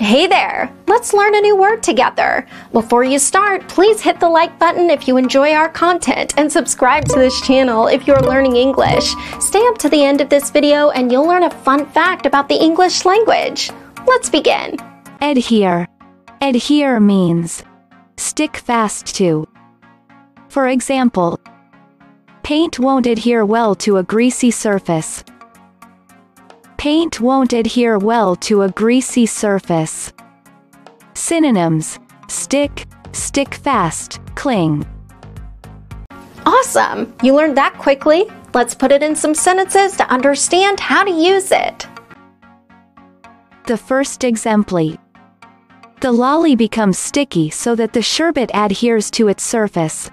Hey there! Let's learn a new word together. Before you start, please hit the like button if you enjoy our content and subscribe to this channel if you're learning English. Stay up to the end of this video and you'll learn a fun fact about the English language. Let's begin. Adhere. Adhere means stick fast to. For example, paint won't adhere well to a greasy surface. Paint won't adhere well to a greasy surface. Synonyms stick, stick fast, cling. Awesome! You learned that quickly. Let's put it in some sentences to understand how to use it. The first exempli. The lolly becomes sticky so that the sherbet adheres to its surface.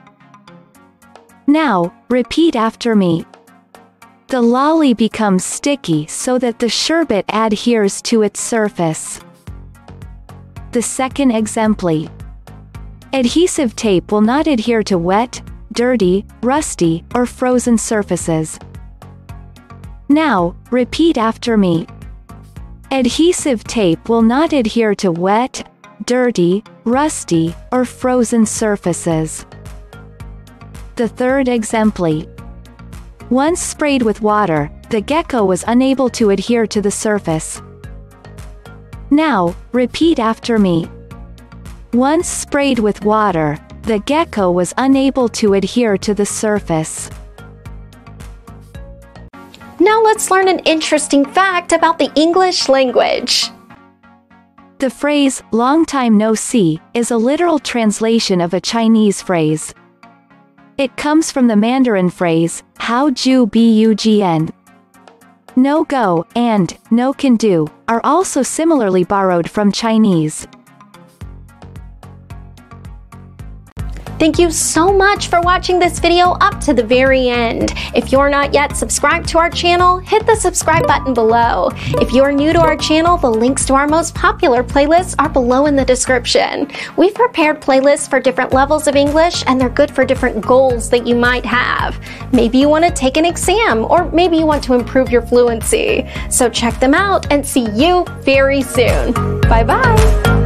Now, repeat after me. The lolly becomes sticky so that the sherbet adheres to its surface. The second exempli. Adhesive tape will not adhere to wet, dirty, rusty, or frozen surfaces. Now, repeat after me. Adhesive tape will not adhere to wet, dirty, rusty, or frozen surfaces. The third exempli. Once sprayed with water, the gecko was unable to adhere to the surface. Now, repeat after me. Once sprayed with water, the gecko was unable to adhere to the surface. Now let's learn an interesting fact about the English language. The phrase, long time no see, is a literal translation of a Chinese phrase. It comes from the Mandarin phrase, how ju bugn. No go, and, no can do, are also similarly borrowed from Chinese. Thank you so much for watching this video up to the very end. If you're not yet subscribed to our channel, hit the subscribe button below. If you're new to our channel, the links to our most popular playlists are below in the description. We've prepared playlists for different levels of English and they're good for different goals that you might have. Maybe you want to take an exam or maybe you want to improve your fluency. So check them out and see you very soon. Bye bye.